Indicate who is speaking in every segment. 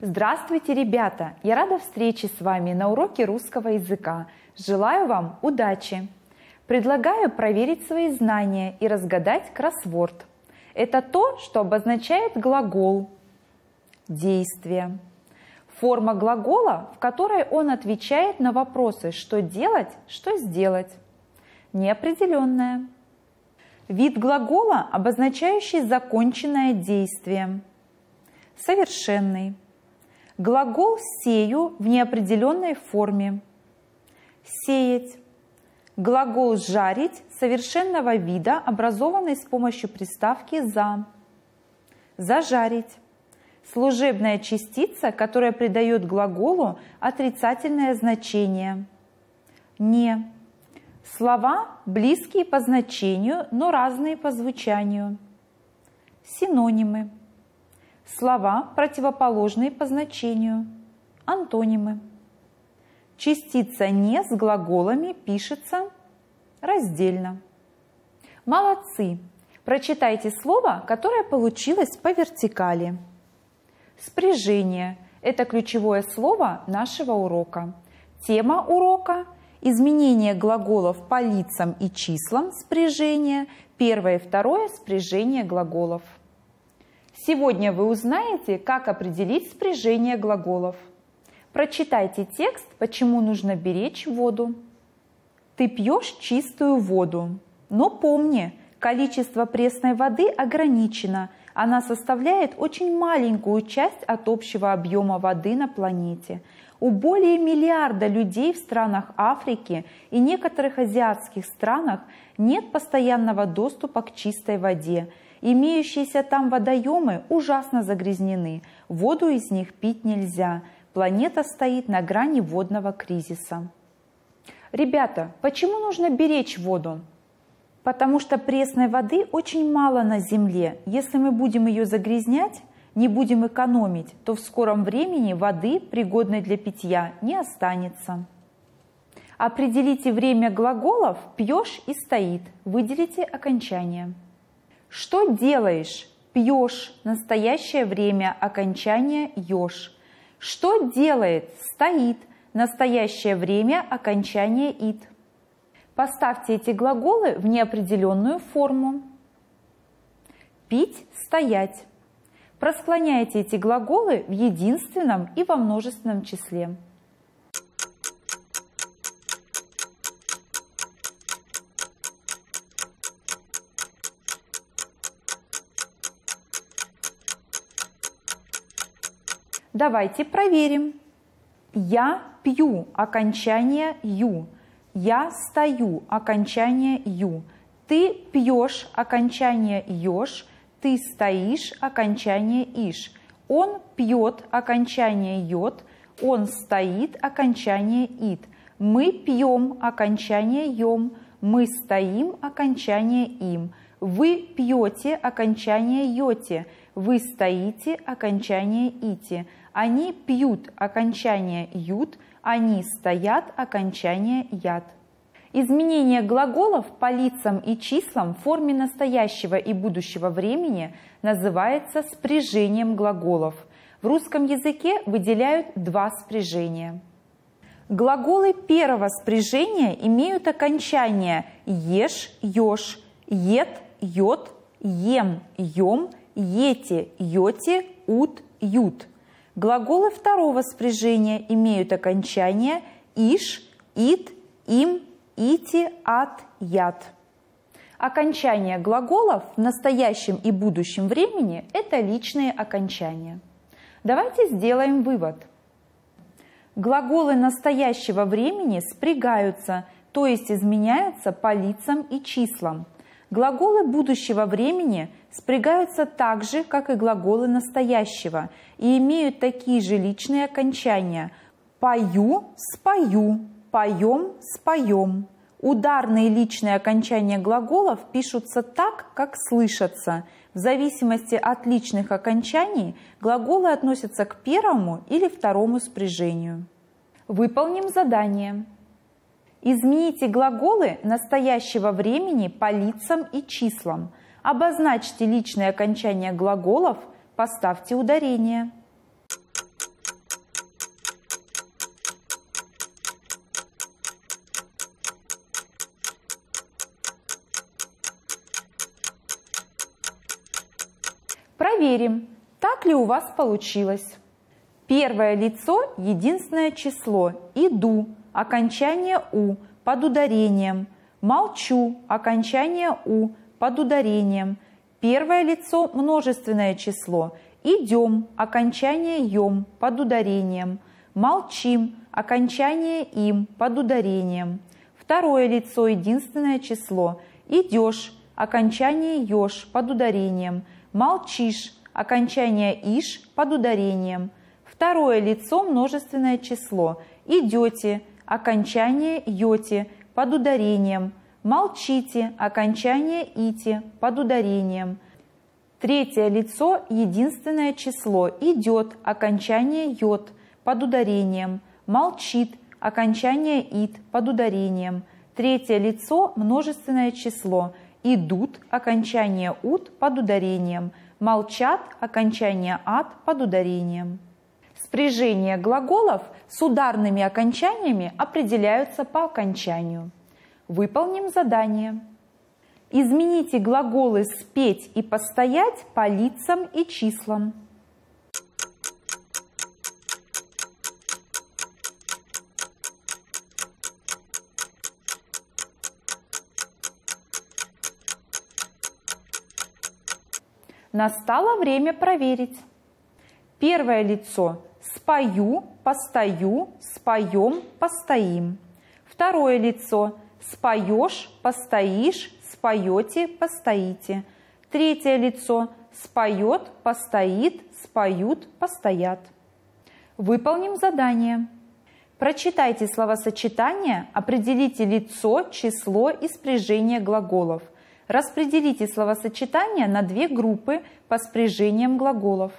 Speaker 1: Здравствуйте, ребята! Я рада встрече с вами на уроке русского языка. Желаю вам удачи! Предлагаю проверить свои знания и разгадать кроссворд. Это то, что обозначает глагол «действие». Форма глагола, в которой он отвечает на вопросы «что делать», «что сделать». Неопределенная. Вид глагола, обозначающий законченное действие. Совершенный. Глагол «сею» в неопределенной форме. Сеять. Глагол «жарить» совершенного вида, образованный с помощью приставки «за». Зажарить. Служебная частица, которая придает глаголу отрицательное значение. Не. Слова близкие по значению, но разные по звучанию. Синонимы. Слова противоположные по значению. Антонимы. Частица «не» с глаголами пишется раздельно. Молодцы! Прочитайте слово, которое получилось по вертикали. Спряжение – это ключевое слово нашего урока. Тема урока – изменение глаголов по лицам и числам спряжения, первое и второе спряжение глаголов. Сегодня вы узнаете, как определить спряжение глаголов. Прочитайте текст «Почему нужно беречь воду». Ты пьешь чистую воду, но помни, количество пресной воды ограничено, она составляет очень маленькую часть от общего объема воды на планете. У более миллиарда людей в странах Африки и некоторых азиатских странах нет постоянного доступа к чистой воде. Имеющиеся там водоемы ужасно загрязнены, воду из них пить нельзя – Планета стоит на грани водного кризиса. Ребята, почему нужно беречь воду? Потому что пресной воды очень мало на Земле. Если мы будем ее загрязнять, не будем экономить, то в скором времени воды, пригодной для питья, не останется. Определите время глаголов «пьешь» и «стоит». Выделите окончание. Что делаешь? Пьешь. Настоящее время окончание «ешь». Что делает? Стоит. Настоящее время окончание ит. Поставьте эти глаголы в неопределенную форму. Пить – стоять. Просклоняйте эти глаголы в единственном и во множественном числе. Давайте проверим. Я пью, окончание ю. Я стою, окончание ю. Ты пьешь, окончание ешь. Ты стоишь, окончание иш. Он пьет, окончание йод. Он стоит, окончание ит. Мы пьем, окончание ем. Мы стоим, окончание им. Вы пьете, окончание йоте. Вы стоите, окончание ити. Они пьют окончание ют, они стоят окончание яд. Изменение глаголов по лицам и числам в форме настоящего и будущего времени называется спряжением глаголов. В русском языке выделяют два спряжения. Глаголы первого спряжения имеют окончание ешь, ешь, ед, йод, ем, ем, ете, йоте, ут, ют – Глаголы второго спряжения имеют окончание иш, ит, им, ити, ат, яд. Окончания глаголов в настоящем и будущем времени – это личные окончания. Давайте сделаем вывод. Глаголы настоящего времени спрягаются, то есть изменяются по лицам и числам. Глаголы будущего времени спрягаются так же, как и глаголы настоящего, и имеют такие же личные окончания «пою» – «спою», «поем» – «споем». Ударные личные окончания глаголов пишутся так, как слышатся. В зависимости от личных окончаний глаголы относятся к первому или второму спряжению. Выполним задание. Измените глаголы настоящего времени по лицам и числам. Обозначьте личное окончание глаголов, поставьте ударение. Проверим, так ли у вас получилось. Первое лицо – единственное число – иду – окончание «у» под ударением. Молчу, окончание «у» под ударением. Первое лицо – множественное число. Идем, окончание «ем» под ударением. Молчим, окончание «им» под ударением. Второе лицо – единственное число. Идешь, окончание «ешь» под ударением. Молчишь, окончание «иш» под ударением. Второе лицо – множественное число. Идете, окончание «йоти» под ударением. Молчите, окончание «ити» под ударением. Третье лицо – единственное число. Идет, окончание «йод» под ударением. Молчит, окончание «ит» под ударением. Третье лицо – множественное число. Идут, окончание «ут» под ударением. Молчат, окончание «ат» под ударением. Спряжение глаголов с ударными окончаниями определяются по окончанию. Выполним задание. Измените глаголы «спеть» и «постоять» по лицам и числам. Настало время проверить. Первое лицо спою, постою, споем, постоим. Второе лицо споешь, постоишь, споете, постоите. Третье лицо споет, постоит, споют, постоят. Выполним задание. Прочитайте словосочетание, определите лицо, число и спряжение глаголов. Распределите словосочетание на две группы по спряжениям глаголов.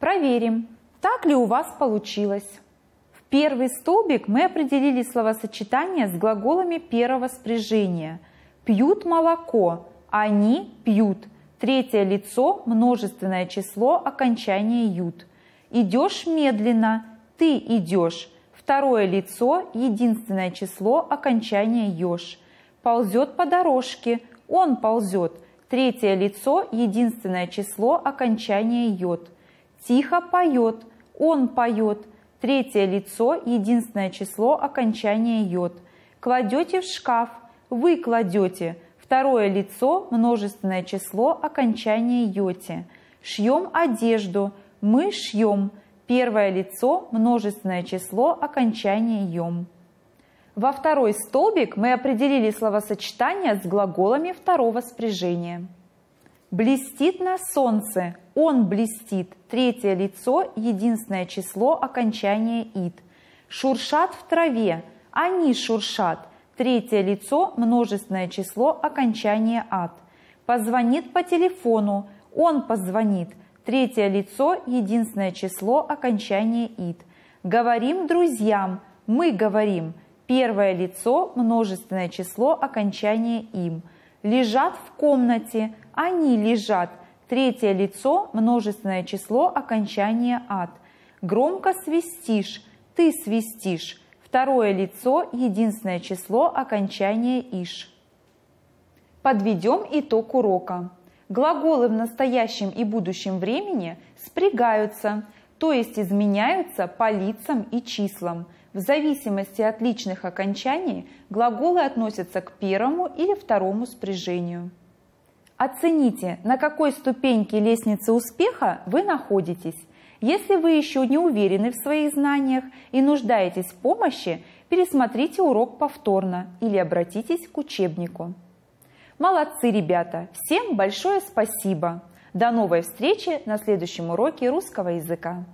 Speaker 1: Проверим, так ли у вас получилось. В первый столбик мы определили словосочетание с глаголами первого спряжения. Пьют молоко, они пьют. Третье лицо, множественное число, окончание ют. Идешь медленно, ты идешь. Второе лицо, единственное число, окончание ешь. Ползет по дорожке, он ползет. Третье лицо, единственное число, окончание йод. Тихо поет, он поет. Третье лицо, единственное число, окончание йод. Кладете в шкаф, вы кладете. Второе лицо, множественное число, окончание йоте. Шьем одежду, мы шьем. Первое лицо, множественное число, окончание йом. Во второй столбик мы определили словосочетание с глаголами второго спряжения. Блестит на солнце, он блестит. Третье лицо, единственное число, окончание ид. Шуршат в траве, они шуршат. Третье лицо, множественное число, окончание ад. Позвонит по телефону, он позвонит. Третье лицо, единственное число, окончание ид. Говорим друзьям, мы говорим. Первое лицо, множественное число, окончание им. Лежат в комнате, они лежат. Третье лицо – множественное число, окончание «ад». Громко свистишь, ты свистишь. Второе лицо – единственное число, окончание «иш». Подведем итог урока. Глаголы в настоящем и будущем времени спрягаются, то есть изменяются по лицам и числам – в зависимости от личных окончаний глаголы относятся к первому или второму спряжению. Оцените, на какой ступеньке лестницы успеха вы находитесь. Если вы еще не уверены в своих знаниях и нуждаетесь в помощи, пересмотрите урок повторно или обратитесь к учебнику. Молодцы, ребята! Всем большое спасибо! До новой встречи на следующем уроке русского языка!